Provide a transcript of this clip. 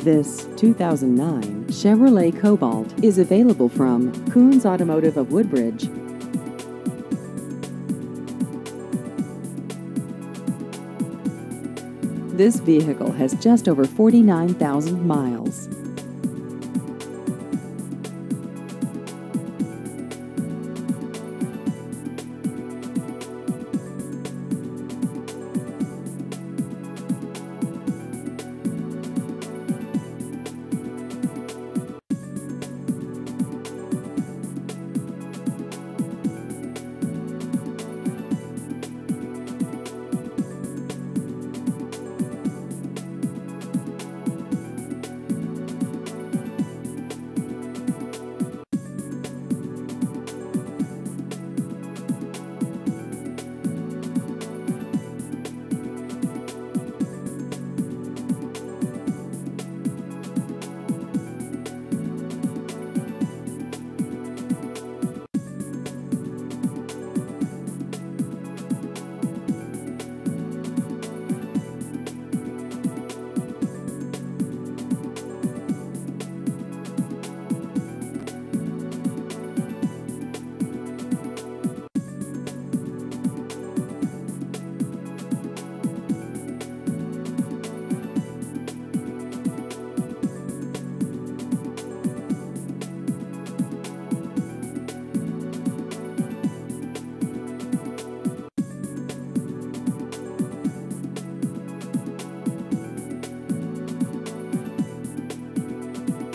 This 2009 Chevrolet Cobalt is available from Koons Automotive of Woodbridge. This vehicle has just over 49,000 miles.